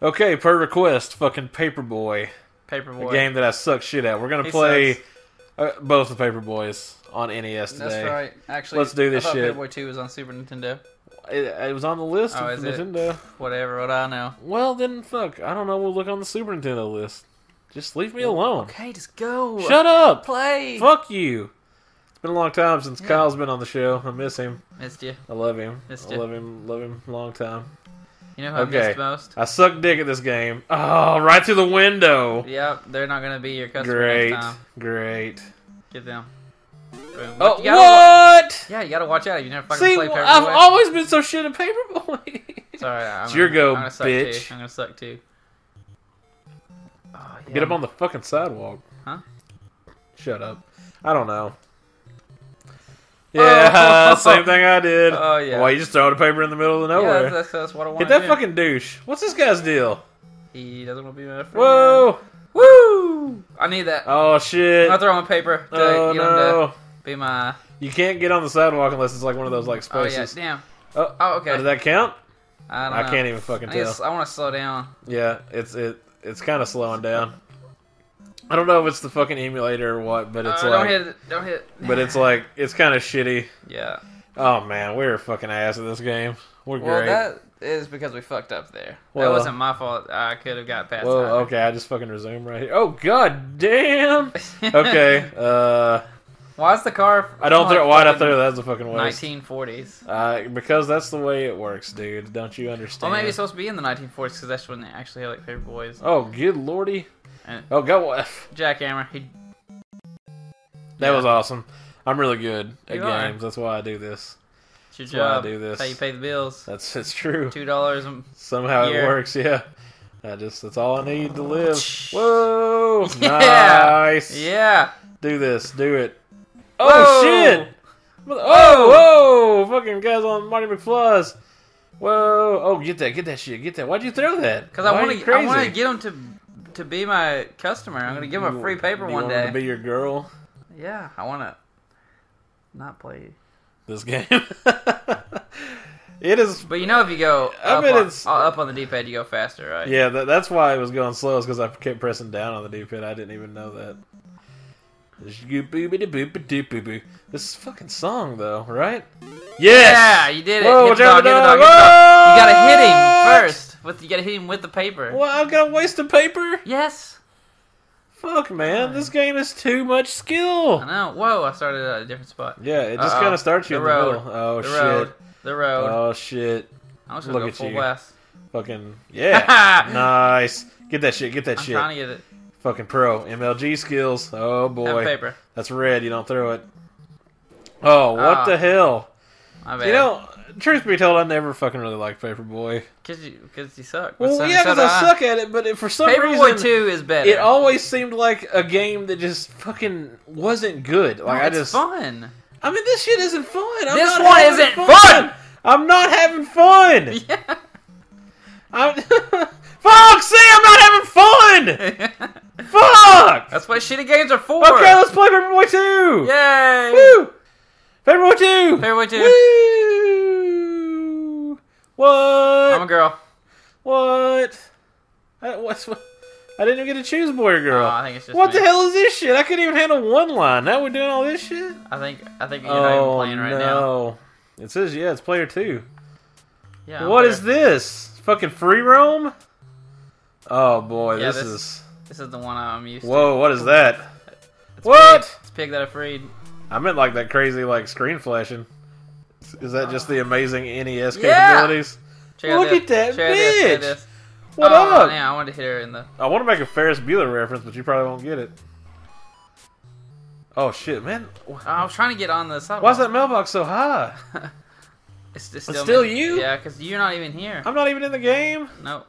Okay, per request, fucking Paperboy, a Paperboy. game that I suck shit at. We're gonna He play uh, both the Paperboys on NES today. That's right. Actually, Let's do this I shit. Paperboy 2 was on Super Nintendo. It, it was on the list Oh, of is it? Nintendo. Whatever, what I know. Well, then fuck. I don't know. We'll look on the Super Nintendo list. Just leave me alone. Okay, just go. Shut up. Play. Fuck you. It's been a long time since Yeah. Kyle's been on the show. I miss him. Missed you. I love him. Missed I love him. Love him. Long time. You know who Okay. I missed most? I suck dick at this game. Oh, right through the window. Yep, they're not gonna be your customer Great. next time. Great. Get them. Boom. Oh, You gotta wa- what? Yeah, you gotta watch out. You never fucking See, play Paperboy. I've always been so shit at Paperboy. Sorry, I'm It's gonna, your go, I'm gonna suck bitch. Too. I'm gonna suck too. Oh, yeah. Get up on the fucking sidewalk. Huh? Shut up. I don't know. Yeah, same thing I did. Oh, yeah. Why you just throw the paper in the middle of Yeah, nowhere? that's, that's what I want Hit that do. fucking douche. What's this guy's deal? He doesn't want to be my friend. Whoa! Woo! I need that. Oh shit! I'll throw him a paper to Oh get him no! to be my. You can't get on the sidewalk unless it's like one of those like spaces. Oh yeah, damn. Oh, Oh okay. oh, did that count? I, don't I can't even fucking I, tell. I want to slow down. Yeah, it's it it's kind of slowing down. I don't know if it's the fucking emulator or what, but it's Uh, like, don't hit. Don't hit. but it's like it's kind of shitty. Yeah. Oh man, we're fucking ass at this game. We're Well, great. that is because we fucked up there. Well- that wasn't my fault. I could have got past. Well, that. okay, I just fucking resume right here. Oh god damn. Okay, uh, Why is the car? I don't throw. Why'd I throw that? That's a fucking waste. 1940s. Uh, because that's the way it works, dude. Don't you understand? Well, maybe it's supposed to be in the 1940s because that's when they actually had like paper boys. Oh, good lordy. And Oh, go? Jackhammer. He. That Yeah. was awesome. I'm really good at You are. games. That's why I do this. It's your That's why I job. do this. That's how you pay the bills. That's it's true. Two dollars. Somehow Year. it works. Yeah. I just that's all I need to live. Whoa! Yeah. Nice. Yeah. Do this. Do it. Oh, whoa. Oh shit! Oh, whoa! Fucking guys on Marty McFly's. Whoa! Oh, get that! Get that shit! Get that! Why'd you throw that? Because I want to. I want to get him to to be my customer. I'm gonna give him a free paper You one want day. To be your girl. Yeah, I want to not play. This game. it is. But you know, if you go I up, bet on, it's- up on the D-pad, you go faster, right? Yeah, that, that's why it was going slow. Is because I kept pressing down on the D-pad. I didn't even know that. This is a fucking song though, right? Yes. Yeah, you did it. Whoa, Get the dog, get the dog. get the dog. You gotta hit him first. With you gotta hit him with the paper. Well, I've got to waste of paper. Yes. Fuck, man, this game is too much skill. I know. Whoa, I started at a different spot. Yeah, it just Uh-oh. kind of starts you The in the road. middle. Oh the shit. road. The road. Oh shit. I was look gonna go at full you. blast. Fucking yeah. nice. Get that shit. Get that I'm shit. trying to get it. Fucking pro MLG skills. Oh boy. paper. That's red. You don't throw it. Oh, what Ah. the hell? My bad. You know, truth be told, I never fucking really liked Paperboy. cause you, cause you suck. But Well, yeah, because do I suck at it, but it, for some reason. Paperboy reason, Two is better. it always seemed like a game that just fucking wasn't good. No, Like I just, fun. I mean, this shit isn't fun. I'm This one isn't fun! I'm not having fun. Yeah. I'm, fuck! See, I'm not having fun. Fuck! That's what shitty games are for. Okay, let's play Paperboy Two. Yay! Woo! Paperboy Two. Paperboy 2. Woo! What? I'm a girl. What? I, what's what? I didn't even get to choose boy or girl. Oh, I think it's just what me. the hell is this shit? I couldn't even handle one line. Now we're doing all this shit. I think I think you're not even oh playing right now. no! It says yeah, it's player two. Yeah. What is this? Fucking free roam? Oh boy, Yeah, this, this- is. This is the one I'm used to. Whoa, what is that? It's What? Pig. It's pig that I freed. I meant like that crazy like screen flashing. Is that just the uh, amazing NES capabilities? Out Look this. at that Check out this. Check out bitch. this. What oh, up? Yeah, I wanted to hit her in the. I want to make a Ferris Bueller reference, but you probably won't get it. Oh shit, man! I was trying to get on the sidewalk. Why's that mailbox so high? It's, it's It's still, still me. you? Yeah, because you're not even here. I'm not even in the game. Nope.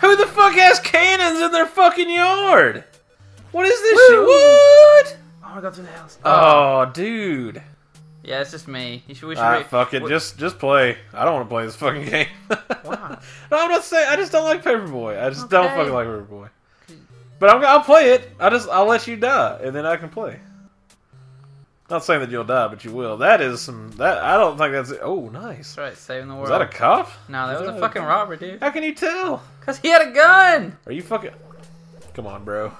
Who the fuck has cannons in their fucking yard? What is this shit? What? I want to through the house. Oh, dude. Yeah, it's just me. You should. We should. Ah, fuck it. what- Just, just play. I don't want to play this fucking game. Why? no, I'm not saying. I just don't like Paperboy. I just don't fucking like Paperboy. But I'm, I'll play it. I just, I'll let you die, and then I can play. Not saying that you'll die, but you will. That is some. That I don't think that's. Oh, nice. That's right, saving the world. Was that a cop? no, that was a a- fucking robber, dude. How can you tell? Cause he had a gun. Are you fucking? Come on, bro.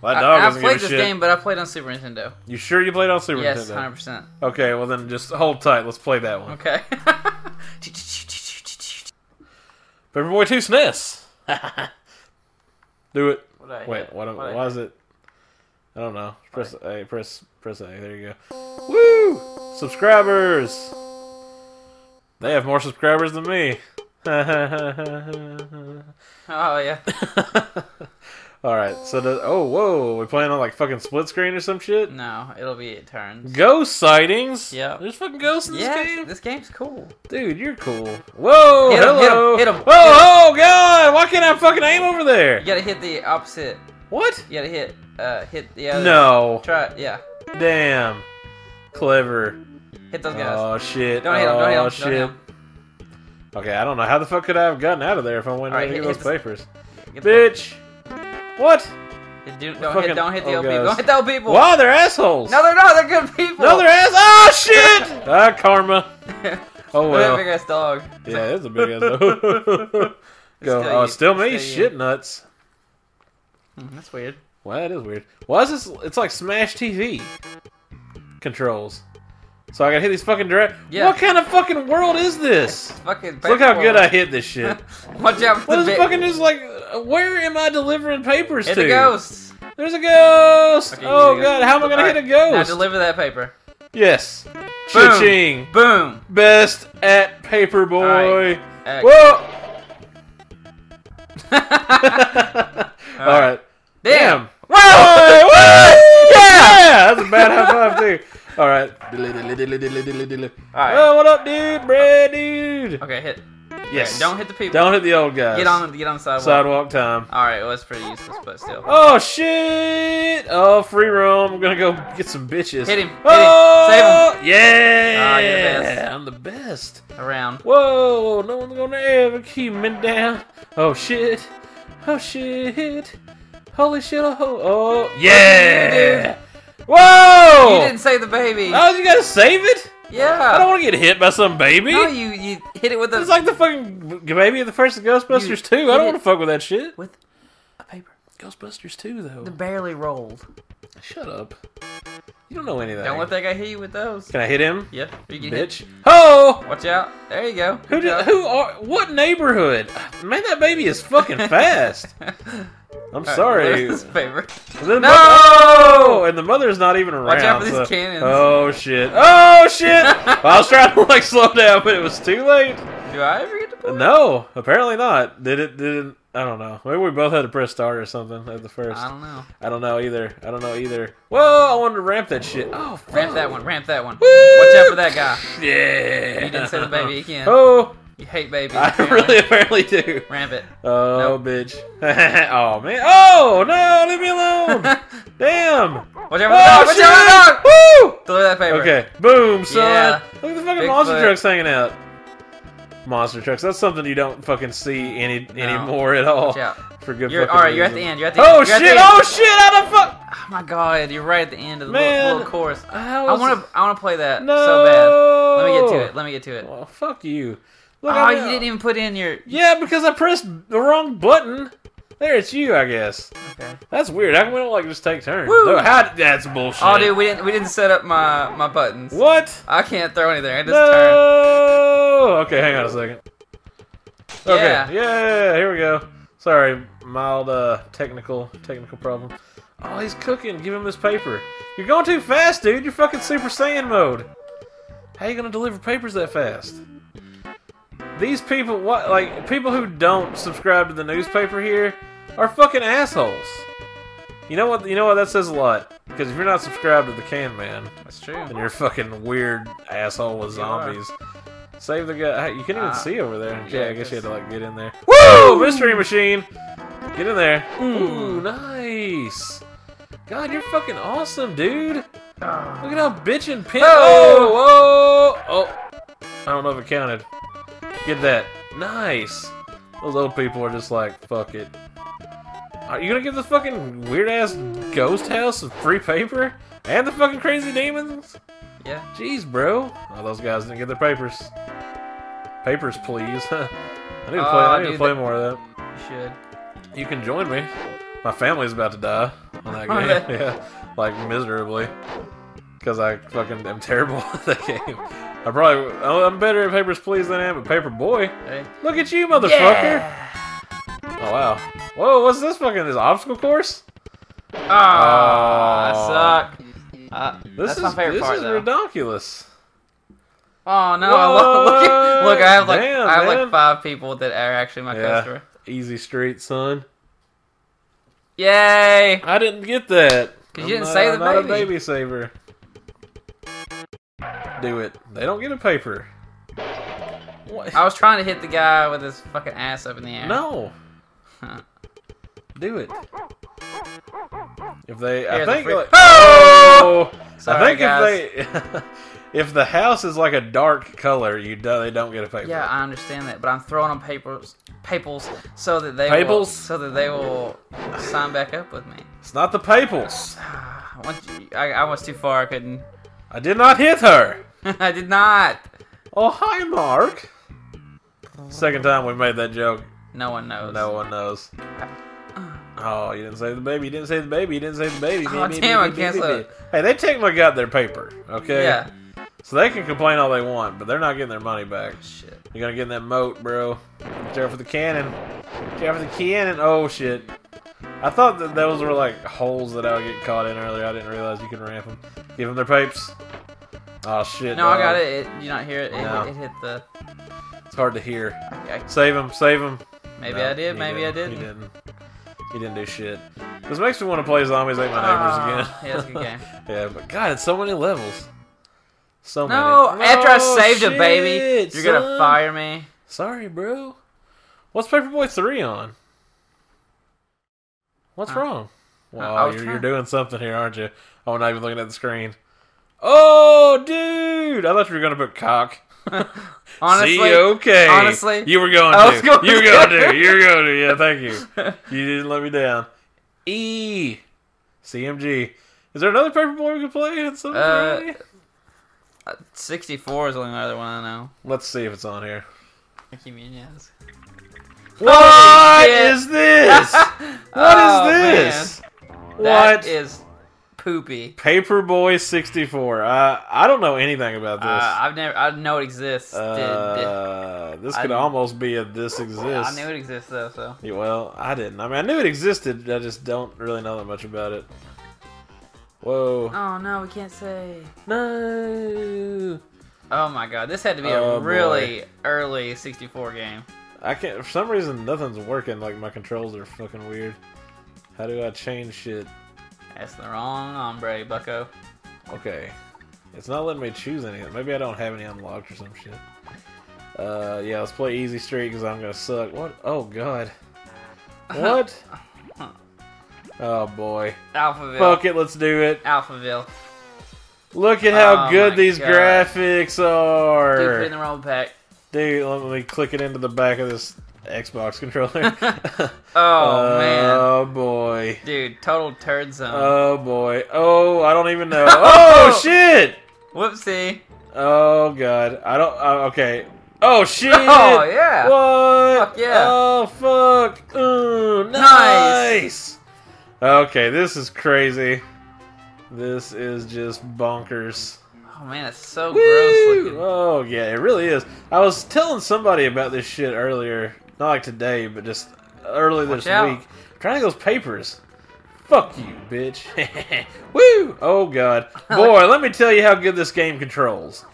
My that I, dog I've played this shit. game, but I played on Super Nintendo. You sure you played on Super yes, Nintendo? hundred percent. Okay, well then just hold tight. Let's play that one. Okay. Paperboy 2 SNES. Do it. What I Wait, what, I why is it? I don't know. Press A. Press press A. There you go. Woo! Subscribers. They have more subscribers than me. Oh yeah. All right. So the oh whoa, we playing on like fucking split screen or some shit. No, it'll be eight turns. Ghost sightings. Yeah. There's fucking ghosts in this Yeah, game. this game's cool. Dude, you're cool. Whoa, Hit 'em, hit 'em, hello. hit 'em, Whoa, hit 'em. oh god, why can't I fucking aim over there? You gotta hit the opposite. What? You gotta hit, uh, hit the other. No. Try it. Yeah. Damn. Clever. Hit those guys. Oh shit. Don't hit 'em, Oh don't hit 'em, don't shit. hit 'em. Okay, I don't know how the fuck could I have gotten out of there if I went Alright, to hit- get those papers. Get Bitch. What? Do- Don't fucking- hit. Don't hit the oh, old people. Don't hit the old people. Why they're assholes? No, they're not. They're good people. No, they're assholes. Oh shit! ah, karma. Oh Look at that well. big ass dog. Yeah, it's a big ass. dog. Go. Still Oh, you. still me. Still you. Shit nuts. Hmm, That's weird. Well, that is weird. Why is this? It's like Smash TV controls. So I gotta hit these fucking direct. Yeah. What kind of fucking world is this? Fucking. Look how good I hit this shit. Watch out for What the is big. fucking just like? uh, Where am I delivering papers Hit to? the ghosts. There's a ghost. Okay, oh to go. god, how am I gonna Alright, hit a ghost? Now deliver that paper. yes. Boom. Cha-ching. Boom. Best at Paperboy. Alright. Whoa. Alright. All right. Damn. Whoa! Whoa! Yeah! That's a bad high five too. All right. Alright. Oh, what up, dude? Brad, dude. Okay, hit. Yes. Okay, don't hit the people. Don't hit the old guys. Get on. Get on the sidewalk. sidewalk time. All right. Well, it's pretty useless, but still. Oh shit! Oh, free roam. I'm gonna go get some bitches. Hit him. Hit him. Oh, Yeah! Ah, you're the best. I'm the best. Around. Whoa! No one's gonna ever keep me down. Oh shit! Oh shit! Holy shit! Oh, oh yeah! Whoa! You didn't save the baby. Oh, you gotta save it? Yeah. I don't want to get hit by some baby. No, you you hit it with a it's like the fucking baby of the first Ghostbusters 2. I don't want to fuck with that shit. with a paper. Ghostbusters 2, though. The barely rolled. Shut up. You don't know anything. Don't let that guy hit you with those. Can I hit him? Yeah. You can hit. Bitch. Oh! Watch out. There you go. Who Good did, who are what neighborhood? Man, that baby is fucking fast. I'm All right, sorry. there's this paper. And the No! mo- oh, and the mother's not even around. Watch out for these cannons. Oh shit! Oh shit! Well, I was trying to like slow down, but it was too late. Do I ever get to play? No, apparently not. Did it? Did it? I don't know. Maybe we both had to press start or something at the first. I don't know. I don't know either. I don't know either. Whoa! I wanted to ramp that shit. Oh, fuck. Ramp that one. Ramp that one. Woo! Watch out for that guy. Yeah. You didn't say the baby again. Oh, You hate babies. I apparently. really apparently do. Ramp it. Oh, bitch. oh, man. Oh, no, leave me alone. Damn. Watch out for the oh, dog. Oh, Watch out for the dog. Woo! Deliver that paper. Okay, boom, son. Yeah. Look at the fucking Bigfoot. monster trucks hanging out. Monster trucks. That's something you don't fucking see any No. anymore at all. Watch out. For good You're fucking all right. You're at the end. You're at the Oh end. At the shit! end. Oh shit! How the fuck? Oh my god! You're right at the end of the Man. little, little chorus. I want to. I want to play that No. so bad. Let me get to it. Let me get to it. Well, fuck you. Look, Oh, I you didn't even put in your. Yeah, because I pressed the wrong button. There, it's you, I guess. Okay. That's weird. How come we don't like just take turns? Woo! How? That's bullshit. Oh, dude, we didn't. We didn't set up my my buttons. What? I can't throw anything. I just no. turn. Okay, hang on a second. Okay. Yeah. Yeah. Here we go. Sorry, mild uh technical technical problem. Oh, he's cooking. Give him his paper. You're going too fast, dude. You're fucking Super Saiyan mode. How you gonna deliver papers that fast? These people, what like people who don't subscribe to the newspaper here, are fucking assholes. You know what? You know what? That says a lot. Because if you're not subscribed to the Can Man, That's true. and you're a fucking weird asshole with zombies. are. Save the guy. You can't even Ah. see over there. Yeah, Yeah, I guess you had to like get in there. Woo! Mystery machine. Get in there. Ooh, nice. God, you're fucking awesome, dude. Look at how bitchin' pin. Oh! Oh, whoa. Oh. I don't know if it counted. Get that. Nice. Those old people are just like, fuck it. Are you gonna give the fucking weird ass ghost house some free paper? And the fucking crazy demons? Yeah. Jeez, bro. Oh, those guys didn't get their papers. Papers, please. I need to Oh, play. I need to play more of that. You should. You can join me. My family's about to die on that Oh, game. yeah. like miserably, because I fucking am terrible at that game. I probably oh, I'm better at Papers, Please than I am at Paper Boy. Hey. Look at you, motherfucker! Yeah. Oh wow. Whoa, what's this fucking this obstacle course? Oh, I suck. Uh, This that's is my favorite this part, is though. ridiculous. Oh no! I love, look, at, look, I have like Damn, I have man. like five people that are actually my Yeah. customer. Easy street, son. Yay! I didn't get that. 'Cause you didn't not- save I'm the not a baby. baby saver. Do it. They don't get a paper. What? I was trying to hit the guy with his fucking ass up in the air. No. Huh. Do it. If they, I Here, think, free- like, Oh! oh, I think guys. if they, if the house is like a dark color, you do, they don't get a paper. Yeah, I understand that, but I'm throwing them papers, papals, so that they will, so that they will sign back up with me. It's not the papals. Ah, Once you, I, I was too far. I couldn't. I did not hit her. I did not. Oh, hi, Mark. Second time we made that joke. No one knows. No one knows. Oh, you didn't save the baby. You didn't save the baby. You didn't save the baby. Oh, damn, I can't say- Hey, they technically got their paper, okay? Yeah. So they can complain all they want, but they're not getting their money back. Shit. You're gonna get in that moat, bro. Out for the cannon. Out for the cannon. Oh shit. I thought that those were like holes that I would get caught in earlier. I didn't realize you could ramp them. Give them their papes. Oh shit. No, I got it. it you not hear it? It, No. it hit the. It's hard to hear. I, Save them. Save them. maybe No, I did. Maybe I didn't. didn't. You didn't. You didn't do shit. This makes me want to play Zombies Ate My Neighbors again. yeah, it's a good game. yeah, but God, it's so many levels. So No, many. after I No, saved a baby, you're gonna fire me. Sorry, bro. What's Paperboy 3 on? What's Huh? wrong? Uh, wow, you're, you're doing something here, aren't you? Oh, not even looking at the screen. Oh, dude! I thought you were going to put cock. Honestly, See, okay. honestly, you were going I was to. going you were going to. You were going to. Yeah, thank you. You didn't let me down. E. CMG. Is there another Paperboy we can play at some Uh. Uh, 64 is the only other one I know. Let's see if it's on here. Mickey Munoz. What is this? What is Oh, this? man. That What? is poopy. Paperboy 64. Uh, I don't know anything about this. Uh, I've never. I know it exists. Uh, this I- could almost be a this Did- exists. I knew it exists though. So Yeah, well, I didn't. I mean, I knew it existed. I just don't really know that much about it. Whoa. Oh no, we can't say. No. Oh my god, this had to be Oh, a boy. really early 64 game. I can't. For some reason, nothing's working. Like my controls are fucking weird. How do I change shit? That's the wrong hombre, Bucko. Okay. It's not letting me choose anything. Maybe I don't have any unlocked or some shit. Uh, yeah, let's play Easy Street because I'm gonna suck. What? Oh god. What? oh boy. Alphaville. Fuck it, let's do it. Alphaville. Look at how Oh good these God. graphics Dude, put are. in the wrong pack. Dude, let me click it into the back of this Xbox controller. Oh man, Oh boy. dude, total turd zone. Oh boy. Oh, I don't even know. Oh shit. Whoopsie. Oh god. I don't. Uh, okay. Oh shit. Oh yeah. What? Fuck yeah. Oh fuck. Ooh, nice. Nice. Okay, this is crazy. This is just bonkers. Oh man, it's so Woo! gross looking. Oh yeah, it really is. I was telling somebody about this shit earlier, not like today, but just early this out. week. trying to get those papers. Fuck you, bitch. Woo! Oh god, boy, let me tell you how good this game controls.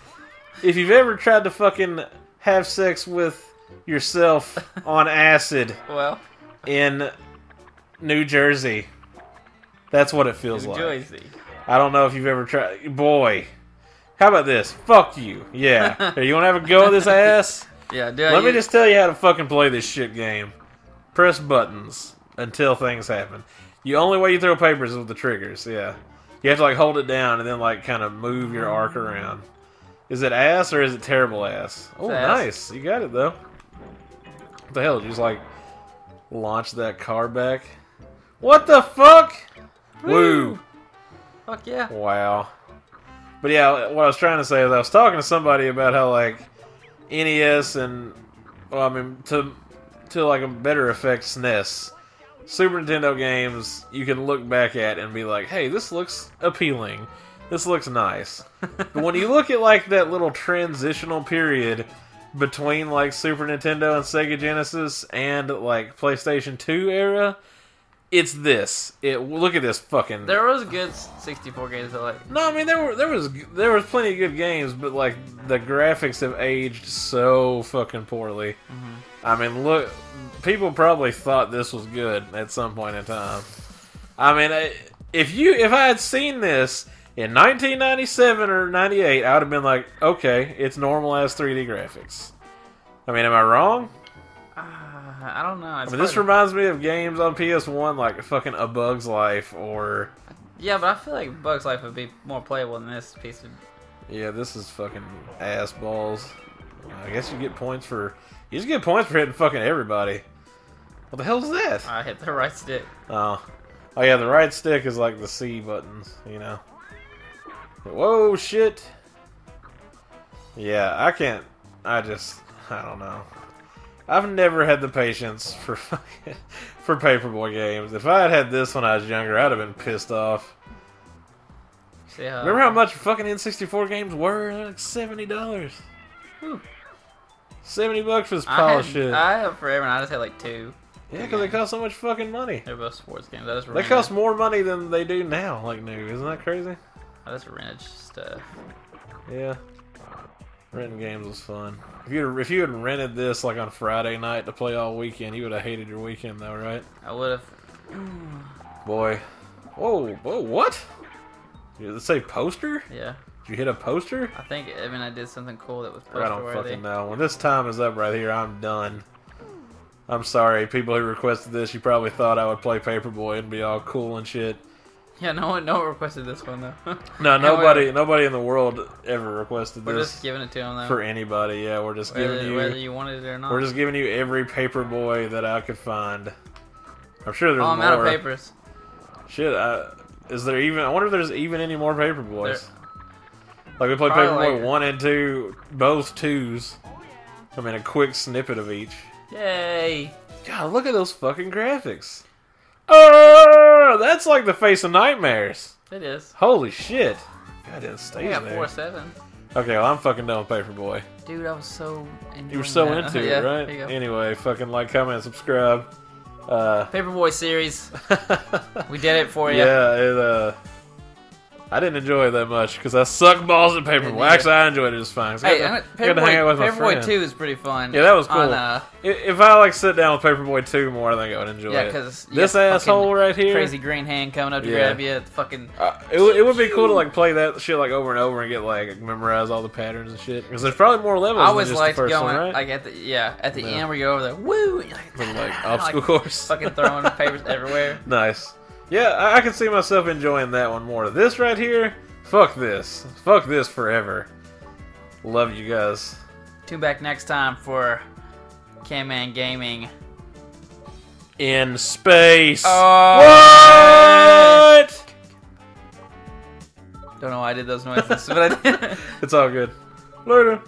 If you've ever tried to fucking have sex with yourself on acid Well, in New Jersey, that's what it feels New like. Jersey. I don't know if you've ever tried. Boy, how about this? Fuck you. Yeah. You want to have a go at this ass? Yeah, dude. Let me just tell you how to fucking play this shit game. Press buttons until things happen. The only way you throw papers is with the triggers. Yeah. You have to like hold it down and then like kind of move your arc around. Is it ass or is it terrible ass? Oh, ass. nice. You got it though. What the hell? Did you just like launch that car back? What the fuck? Woo. Fuck yeah. Wow. But yeah, what I was trying to say is I was talking to somebody about how like NES and well, I mean to to like a better effect SNES, Super Nintendo games you can look back at and be like, hey, this looks appealing. This looks nice. but when you look at like that little transitional period between like Super Nintendo and Sega Genesis and like PlayStation 2 era, it's this. It look at this fucking There was good 64 games that like. no, I mean there were there was there was plenty of good games, but like the graphics have aged so fucking poorly. I mean, look, people probably thought this was good at some point in time. I mean, if you if I had seen this in 1997 or 98, I would have been like, okay, it's normal as 3D graphics. I mean, am I wrong? Uh, I don't know. I mean, this reminds me of games on PS1 like fucking A Bug's Life or yeah, but I feel like Bugs Life would be more playable than this piece of. Yeah, this is fucking ass balls. I guess you get points for you just get points for hitting fucking everybody. What the hell is that? I hit the right stick. Oh, oh yeah, the right stick is like the C buttons, you know. Whoa, shit. Yeah, I can't. I just, I don't know. I've never had the patience for fucking for Paperboy games. If I had had this when I was younger, I'd have been pissed off. See how? Remember how much fucking N64 games were? They're like seventy dollars. Seventy bucks for this pile I of shit. I have forever, and I just had like two. yeah, because they cost so much fucking money. They're both sports games. They cost more money than they do now, like new. Isn't that crazy? I just rented stuff. Yeah. Renting games was fun. If you if you had rented this like on Friday night to play all weekend, you would have hated your weekend though, right? I would have. Boy. Whoa, whoa, what? Did it say poster? Yeah, Did you hit a poster? I think. I mean, I did something cool that was I don't poster fucking know. When this time is up right here, I'm done. I'm sorry, people who requested this, you probably thought I would play Paperboy and be all cool and shit. Yeah, no one, no one requested this one though. No, nobody, we're- nobody in the world ever requested this. We're just giving it to them though. for anybody. Yeah, we're just whether, giving you, whether you wanted it or not. we're just giving you every Paperboy that I could find. I'm sure there's oh, I'm more. out of papers. Shit, I, is there even? I wonder if there's even any more Paperboys. There- Like we played Paperboy like- one and two, both twos. I mean, a quick snippet of each. Yay! God, look at those fucking graphics. Oh, that's like the face of nightmares. It is. Holy shit. God, I stays got there. four seven. Okay, well, I'm fucking done with Paperboy. Dude, I was so. Enjoying You were so that. into yeah, it, right? There you go. Anyway, fucking like, comment, subscribe. Uh, Paperboy series. We did it for you. yeah, it, uh, I didn't enjoy it that much because I suck balls at Paperboy. neither. Actually, I enjoyed it just fine. I Hey, got, to, got to hang out with my Paperboy, friend. Two is pretty fun. Yeah, that was cool. On, uh, If I like sit down with Paperboy 2 more, I think I would enjoy yeah, it. because This asshole right here. crazy green hand coming up to Yeah. grab you. Fucking Uh, it, would- it would be cool to like play that shit like over and over and get like memorize all the patterns and shit. Because there's probably more levels. I than always liked going one, right? like at the yeah at the Yeah. end where you go over there woo and like, like like, obstacle course. fucking throwing papers everywhere. Nice. Yeah, I, I can see myself enjoying that one more. This right here, fuck this. Fuck this forever. Love you guys. Tune back next time for Can Man Gaming. In space. Oh, what? Don't know why I did those noises, but I did. It's all good. Later.